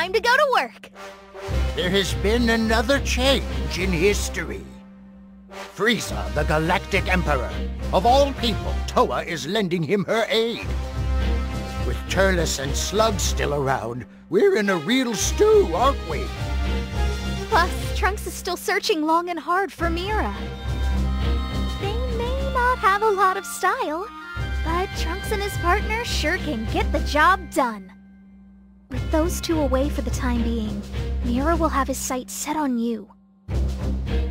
Time to go to work. There has been another change in history. Frieza, the Galactic Emperor. Of all people, Towa is lending him her aid. With Turles and Slug still around, we're in a real stew, aren't we? Plus, Trunks is still searching long and hard for Mira. They may not have a lot of style, but Trunks and his partner sure can get the job done. With those two away for the time being, Mira will have his sights set on you.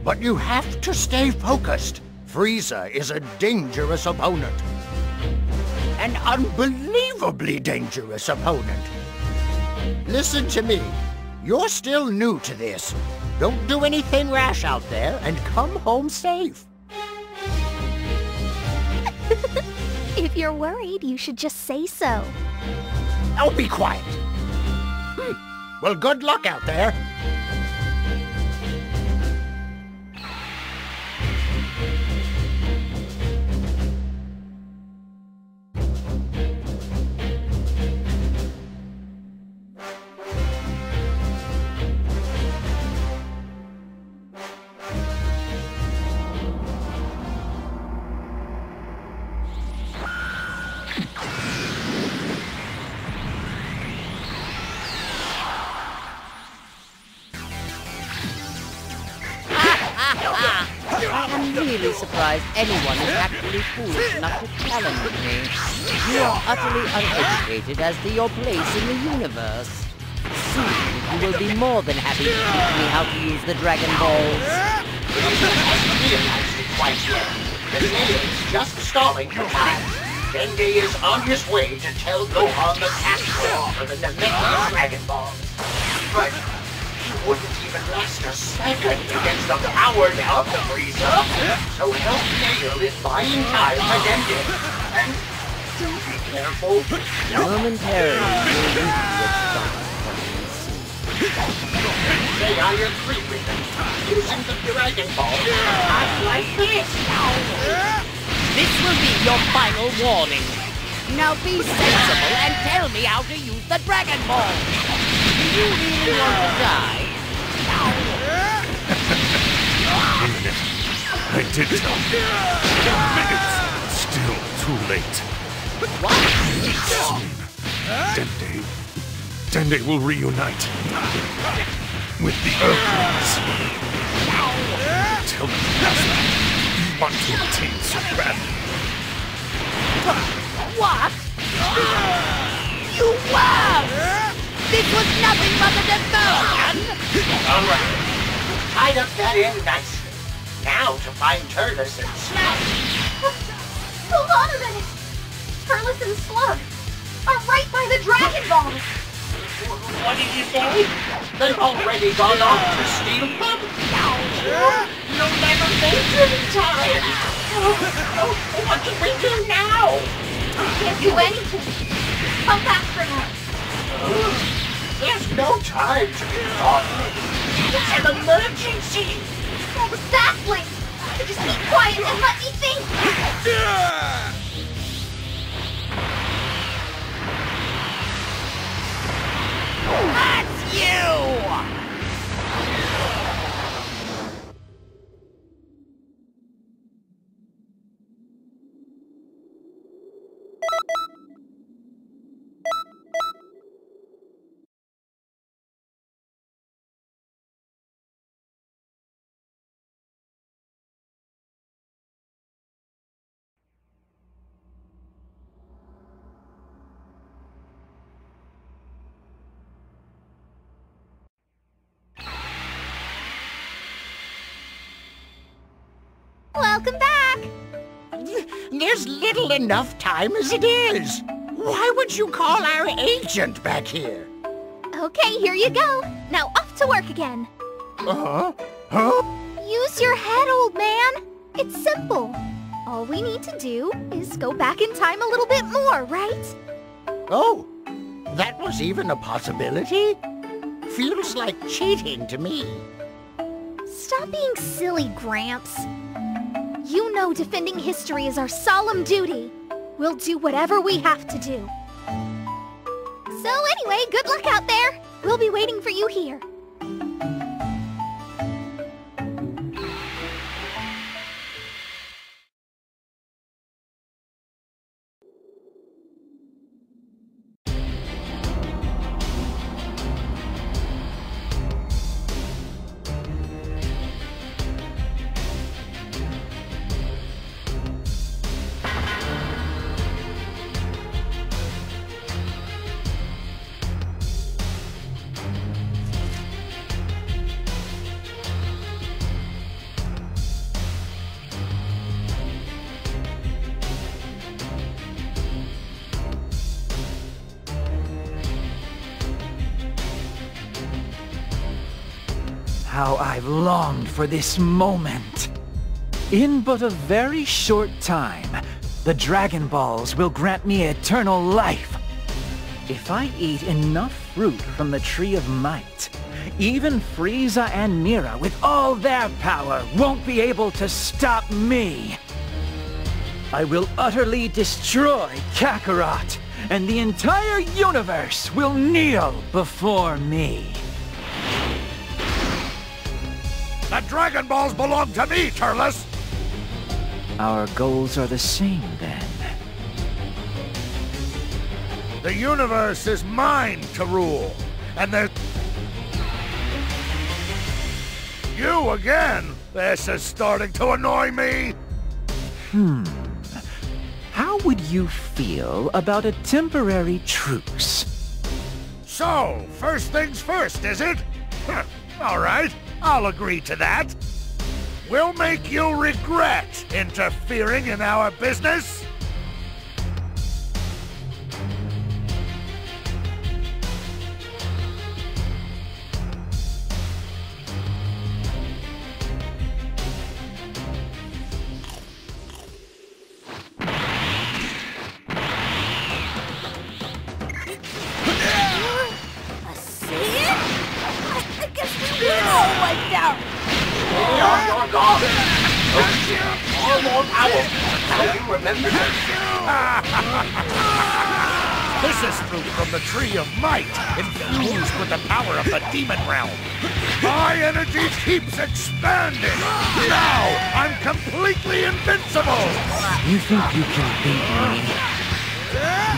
But you have to stay focused. Frieza is a dangerous opponent. An unbelievably dangerous opponent. Listen to me. You're still new to this. Don't do anything rash out there and come home safe. if you're worried, you should just say so. Oh, be quiet. Well, good luck out there. Anyone is actually foolish enough to challenge me. You are utterly uneducated as to your place in the universe. Soon, you will be more than happy to teach me how to use the Dragon Balls. The is just stalling for time. Dende is on his way to tell Gohan the password for the Namekian Dragon Ball. But wouldn't even last a second against the power of the Frieza. So help Nail is buying time for Dende. And do be careful. Momentarily, you'll be what stars coming soon. Say I agree with them. Using the Dragon Ball, not like this. This will be your final warning. Now be sensible and tell me how to use the Dragon Ball. Do you really want to die? I did tell you. Ten minutes. Still too late. But what? Soon, Dende. Dende will reunite with the Earthlings. Tell me, Master, you want to obtain so badly. What? You were! This was nothing but a diversion! All right. Tied up that end nicely. Now to find Turles and Snap. Hold on a minute! Turles and Slug are right by the Dragon Ball! What did you say? They've already gone off to steal them? You'll never make it in time. Oh, what do we do now? Can't do anything! Come back for now! There's no time to be thoughtful. It's an emergency. Exactly! Just be quiet and let me think! That's you! Welcome back! There's little enough time as it is. Why would you call our agent back here? Okay, here you go. Now off to work again. Uh-huh. Huh? Use your head, old man. It's simple. All we need to do is go back in time a little bit more, right? Oh, that was even a possibility? Feels like cheating to me. Stop being silly, Gramps. You know defending history is our solemn duty. We'll do whatever we have to do. So anyway, good luck out there. We'll be waiting for you here. How I've longed for this moment. In but a very short time, the Dragon Balls will grant me eternal life. If I eat enough fruit from the Tree of Might, even Frieza and Mira with all their power won't be able to stop me. I will utterly destroy Kakarot, and the entire universe will kneel before me. Dragon Balls belong to me, Turles! Our goals are the same then. The universe is mine to rule, and there's... You again! This is starting to annoy me! Hmm. How would you feel about a temporary truce? So, first things first, is it? All right, I'll agree to that. We'll make you regret interfering in our business. You think you can beat me?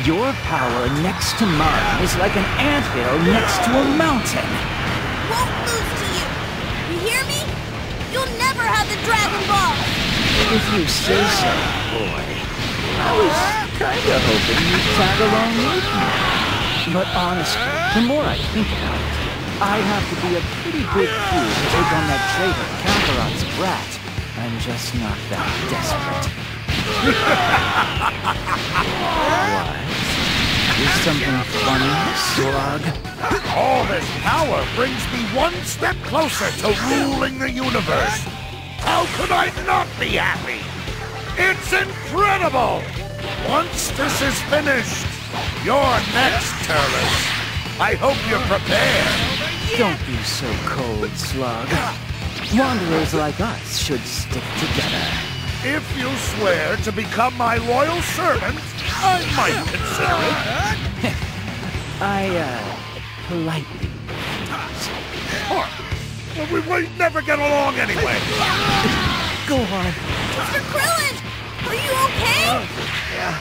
Your power next to mine is like an anthill next to a mountain. Won't lose to you. You hear me? You'll never have the Dragon Ball. If you say so, boy. I was kinda hoping you'd tag along with me. But honestly, the more I think about it, I'd have to be a pretty big fool to take on that traitor Kakarot's brat. I'm just not that desperate. What? Is something funny, Slug? All this power brings me one step closer to ruling the universe. How could I not be happy? It's incredible! Once this is finished, you're next, Turles. I hope you're prepared. Don't be so cold, Slug. Wanderers like us should stick together. If you swear to become my loyal servant, I might consider it. I, uh, politely refuse. Huh. Well, we might never get along anyway. Go on. Mr. Krillin, are you okay? Yeah.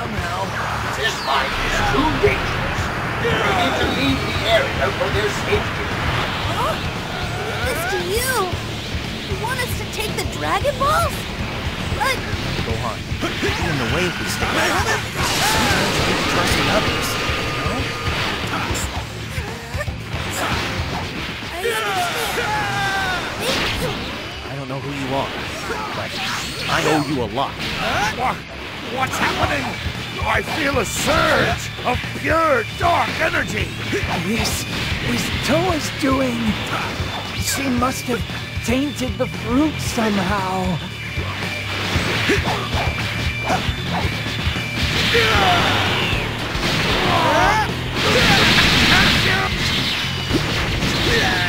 Somehow, This mine is too dangerous. We need to leave the area for their safety. Huh? This to you. You want us to take the Dragon Balls? But Gohan, get in the way if we stay together. Sometimes you need to trust in others, you know? I understand. Thank you. I don't know who you are, but I owe you a lot. What? What's happening? I feel a surge of pure dark energy. This is Towa's doing. She must have tainted the fruit somehow. Yeah!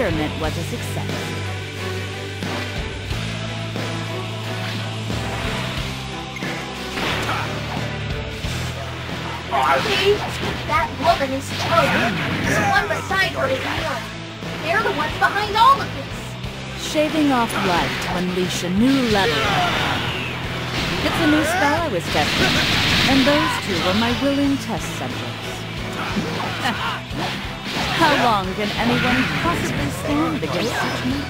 Experiment was a success. See? That woman is Towa. The one beside her is Mira. They're the ones behind all of this. Shaving off life to unleash a new level. It's a new spell I was testing, and those two were my willing test subjects. How long can anyone possibly stand against such me?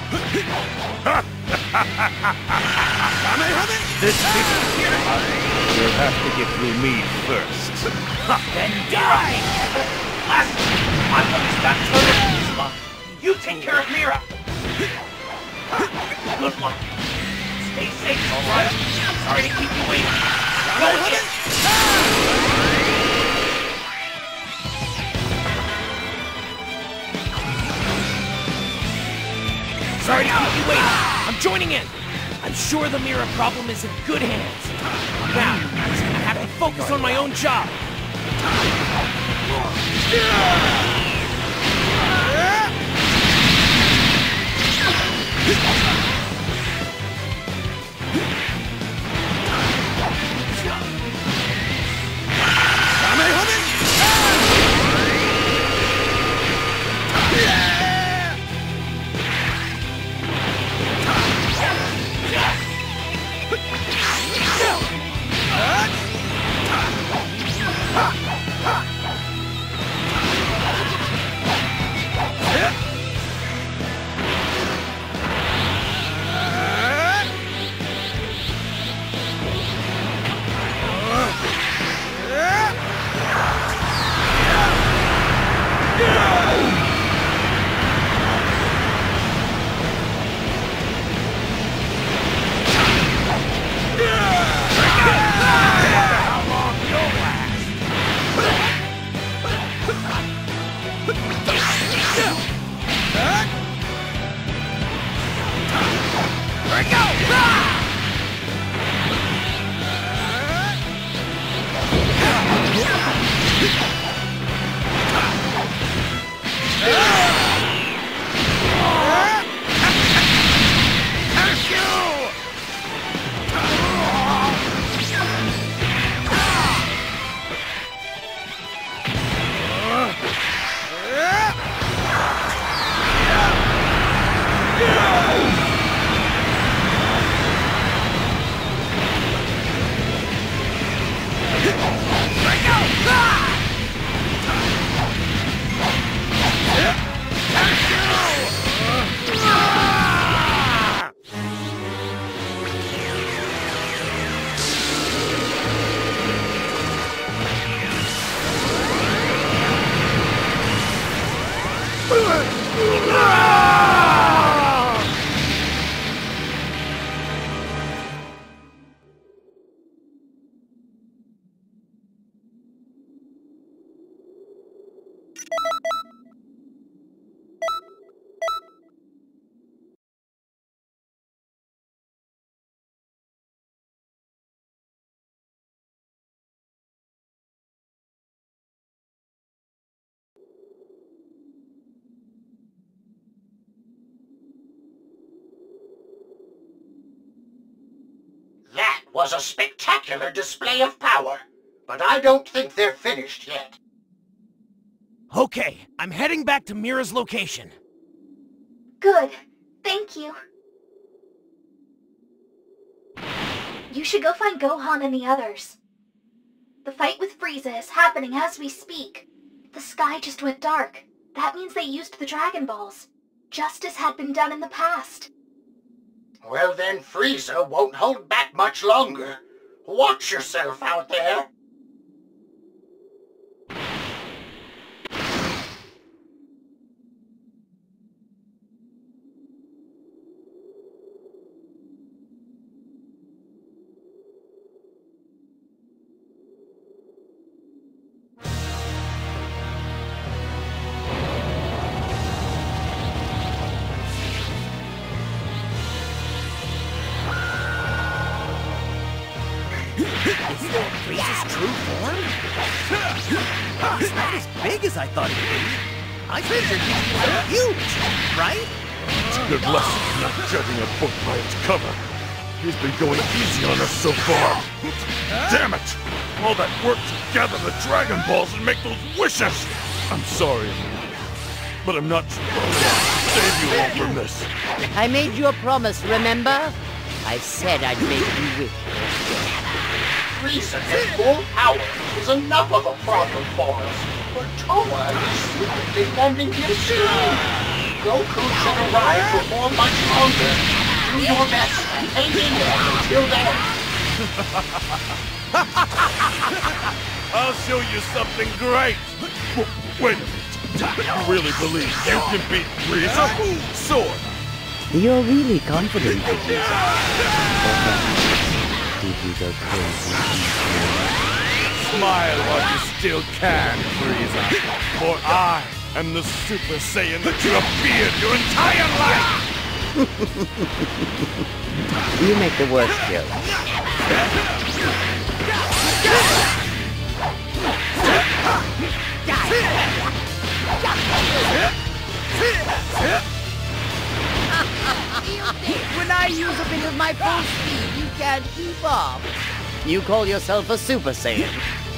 This You'll have to get through me first. Then die! Last I'm gonna stop turning You take care of Mira. Good luck. Stay safe, all right? Sorry to keep you waiting. Go ahead. I'm sure the Mira problem is in good hands. Now, gonna have to focus on my own job. That Ah! Was a spectacular display of power. But I don't think they're finished yet. Okay, I'm heading back to Mira's location. Good. Thank you. You should go find Gohan and the others. The fight with Frieza is happening as we speak. The sky just went dark. That means they used the Dragon Balls. Just as had been done in the past. Well then, Frieza won't hold back much longer. Watch yourself out there. Judging a book by its cover. He's been going easy on us so far. Damn it! All that work to gather the Dragon Balls and make those wishes! I'm sorry, but I'm not supposed to save you all from this. I made you a promise, remember? I said I'd make you wish. Frieza at full power is enough of a problem for us. But Towa is secretly lending his steam. Goku should arrive before much longer. Do your best and hang in there until then. I'll show you something great! W- Wait, you really believe you can beat Frieza? Sword! You're really confident, Vegeta. Did you go crazy? Smile while you still can, Frieza. For I am the Super Saiyan that you have feared your entire life! You make the worst joke. When I use a bit of my full speed, you can't keep up. You call yourself a Super Saiyan.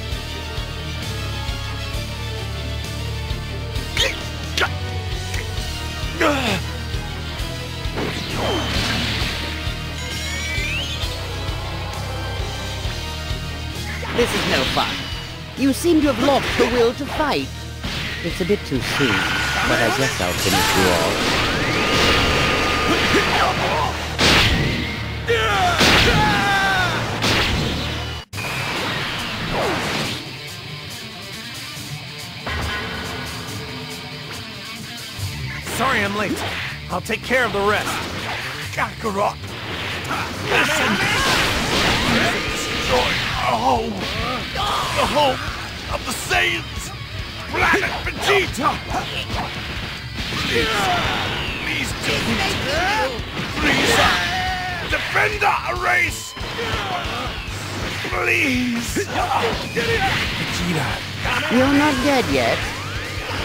This is no fun. You seem to have lost the will to fight. It's a bit too soon, but I guess I'll finish you all. Sorry I'm late. I'll take care of the rest. Kakarot! Listen! Destroy our home! The home of the Saiyans! Planet Vegeta! Please, please don't! Frieza! Defend our race! Please! Vegeta. You're not dead yet.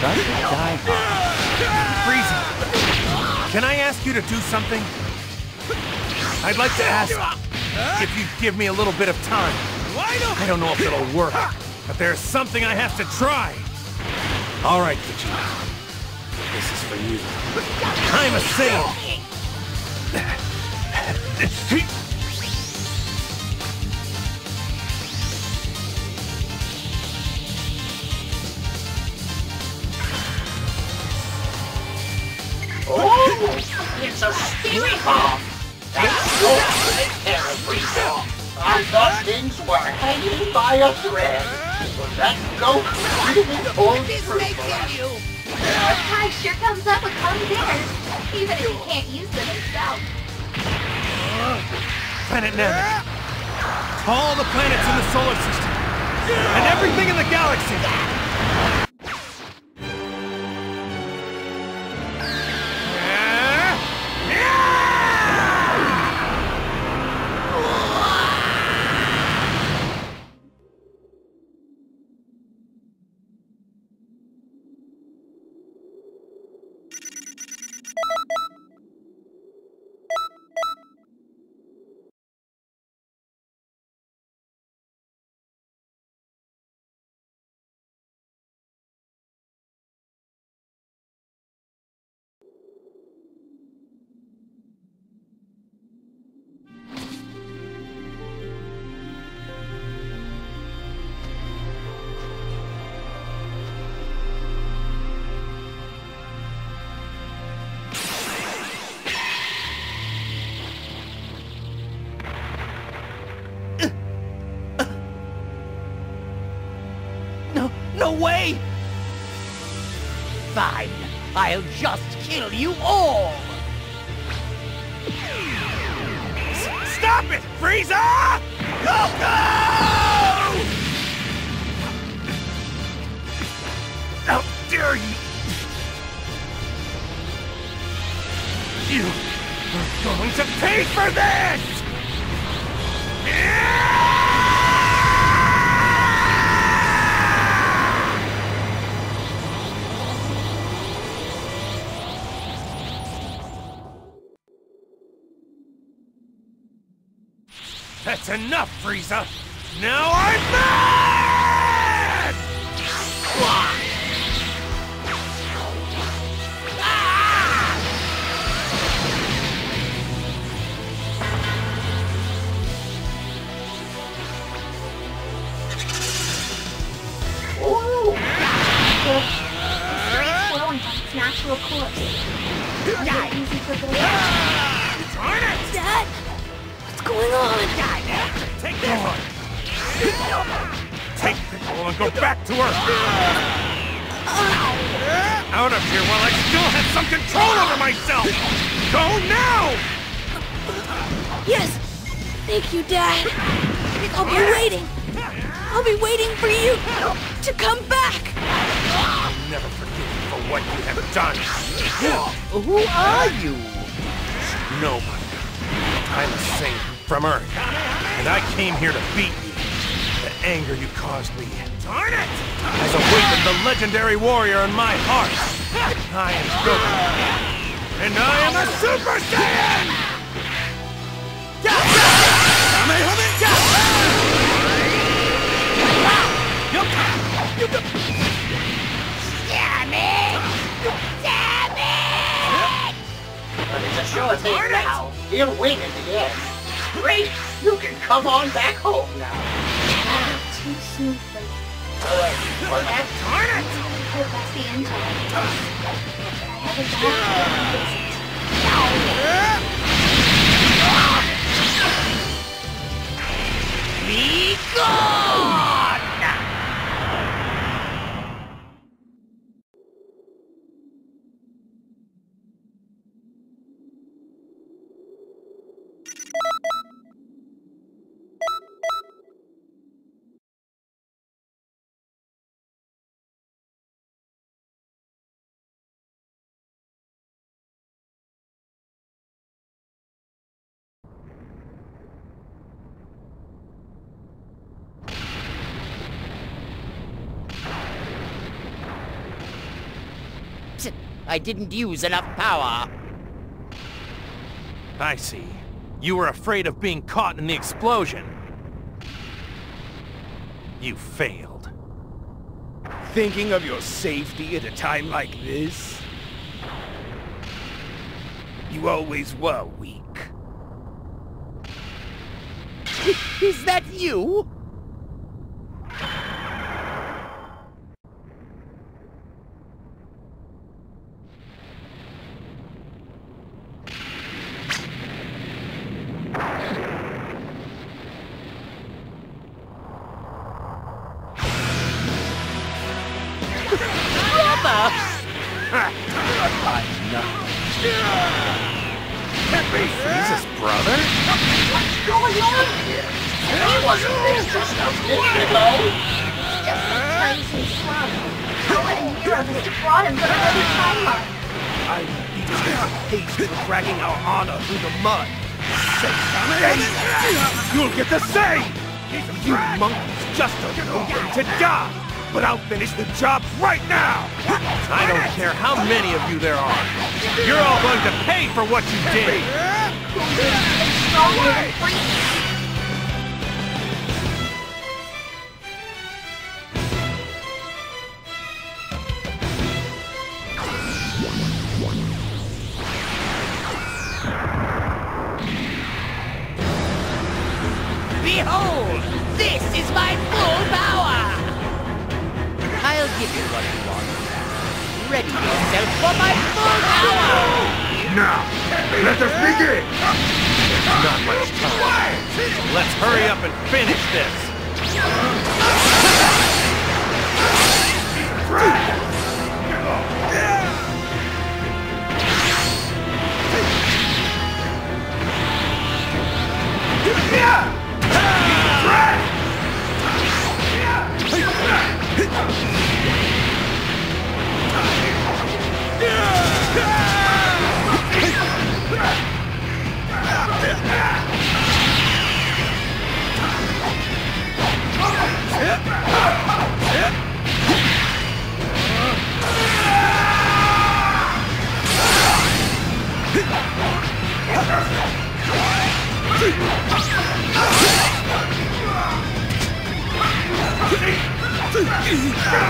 You die. Frieza. Can I ask you to do something? I'd like to ask if you'd give me a little bit of time. I don't know if it'll work, but there's something I have to try. All right, Vegeta. This is for you. I'm a Saiyan. By a thread. But that Goku really pulled through. Kai sure comes up with fun dinners, even if he can't use them himself. Planet Namek. All the planets in the solar system. And everything in the galaxy. Fine. I'll just kill you all. Stop it, Frieza! Goku! How dare you! You are going to pay for this! That's enough, Frieza! Now I'm mad! Ooh! The street's flowing from its natural course. Not easy for the ah! Darn it! Dad! What's going on? Take this one! Take Piccolo and go back to Earth! Out of here while I still have some control over myself! Go now! Yes! Thank you, Dad! I'll be waiting! I'll be waiting for you to come back! I'll never forgive you for what you have done! Who are you? Nobody. I'm a saint from Earth, and I came here to beat you. The anger you caused me, darn it, has awakened the legendary warrior in my heart. I am Goku, and I am a Super Saiyan! But it's a sure thing now. You'll win in the end. Great! You can come on back home now. Too soon that I hope that's the end. I have a bad feeling Be gone! I didn't use enough power. I see. You were afraid of being caught in the explosion. You failed. Thinking of your safety at a time like this? You always were weak. Is that you? You'll get the same! You monkeys just don't know to die! But I'll finish the job right now! I don't care how many of you there are. You're all going to pay for what you did. Stronger than This is my full power! I'll give you what you want. Ready yourself for my full power! Now, let us begin! Not much time. So let's hurry up and finish this. Now, Binds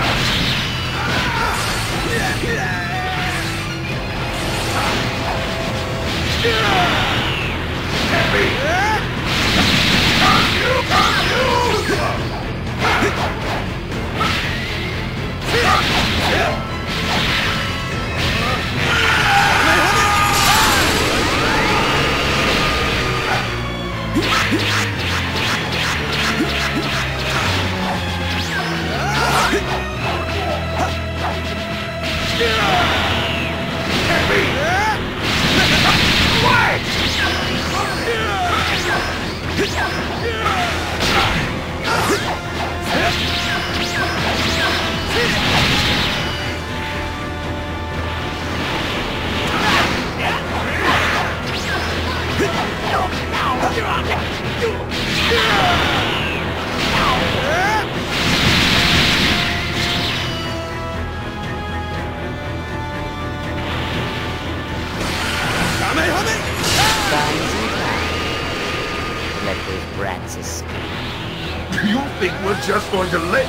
just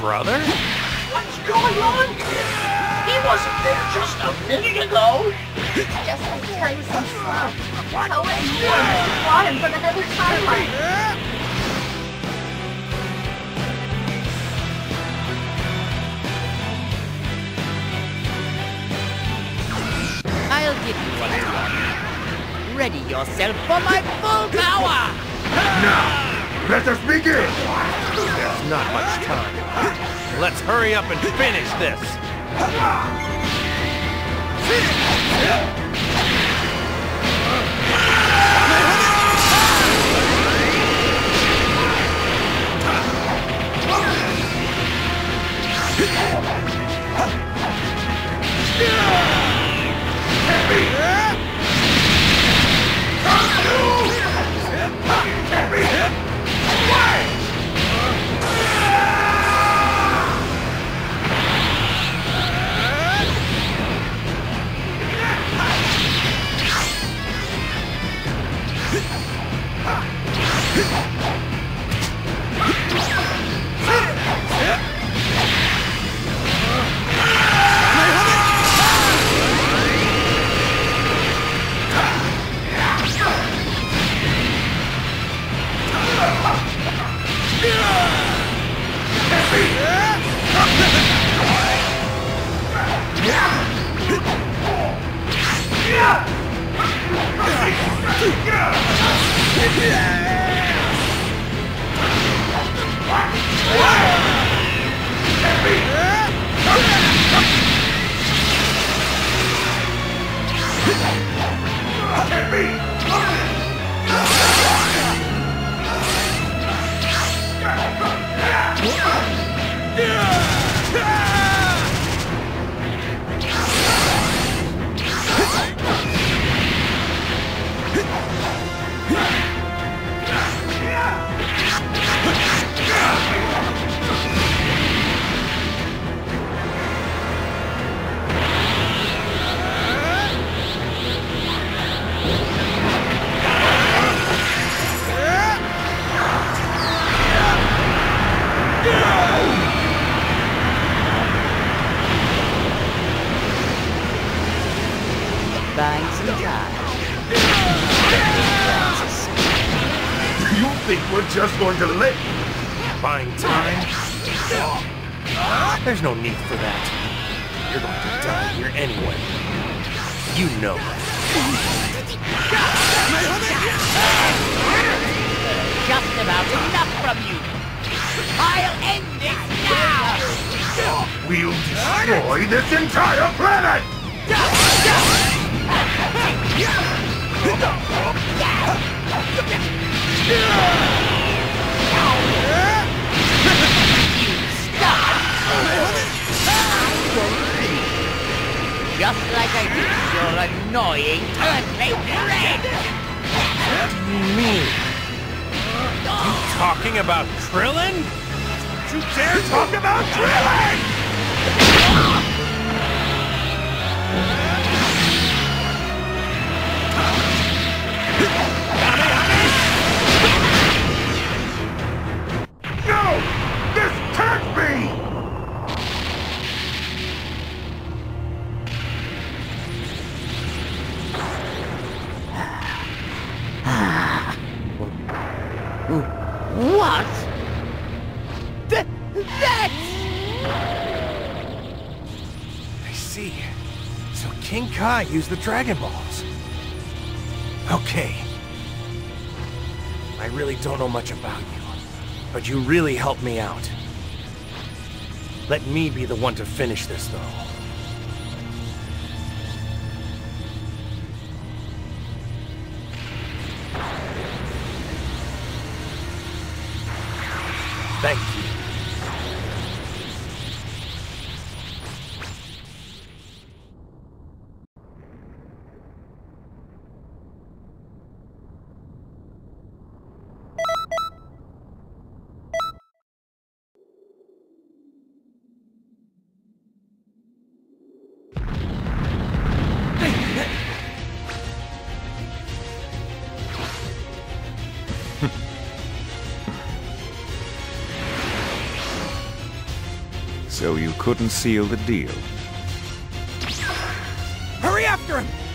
brother? What's going on here? He wasn't there just a minute ago. Just like carrying some stuff. Poet Warren brought him from another timeline. I'll give you what you want. Ready yourself for my full power! Now, let us begin! There's not much time. Let's hurry up and finish this. Binds Just like I did your annoying turn-based red! What do you mean? You talking about Krillin? You dare talk about Krillin! Kai used the Dragon Balls. Okay. I really don't know much about you, but you really helped me out. Let me be the one to finish this, though. So you couldn't seal the deal. Hurry after him!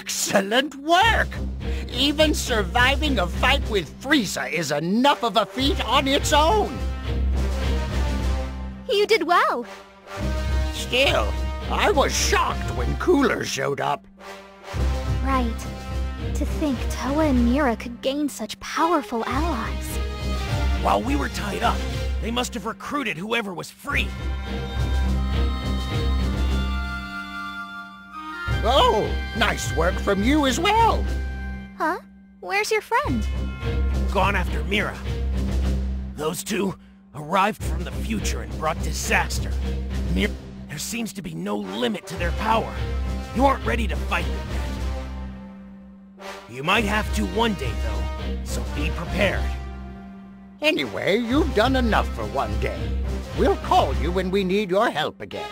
Excellent work! Even surviving a fight with Frieza is enough of a feat on its own! You did well. Still, I was shocked when Cooler showed up. Right. To think Towa and Mira could gain such powerful allies. While we were tied up, they must have recruited whoever was free. Oh, nice work from you as well! Huh? Where's your friend? Gone after Mira. Those two arrived from the future and brought disaster. Mira, there seems to be no limit to their power. You aren't ready to fight them yet. You might have to one day, though, so be prepared. Anyway, you've done enough for one day. We'll call you when we need your help again.